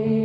came.